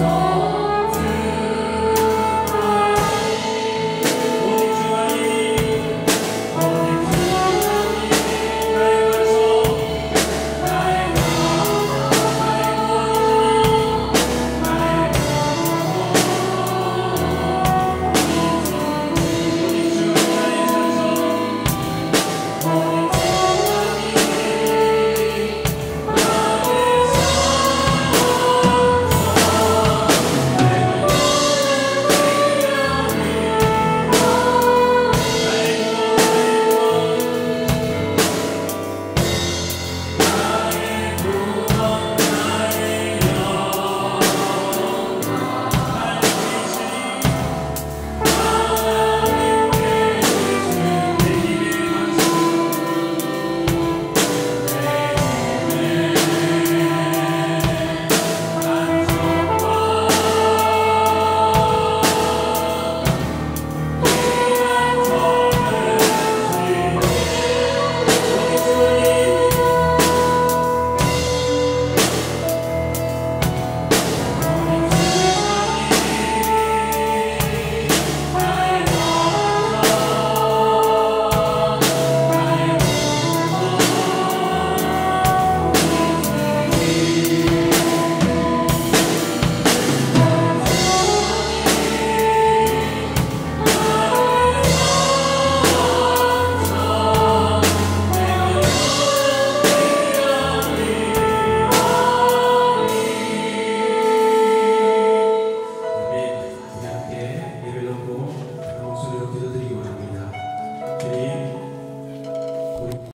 soul.